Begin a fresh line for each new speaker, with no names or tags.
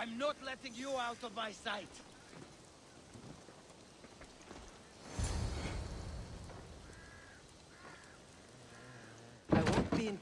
I'm not letting you out of my sight.
I won't be intimidated.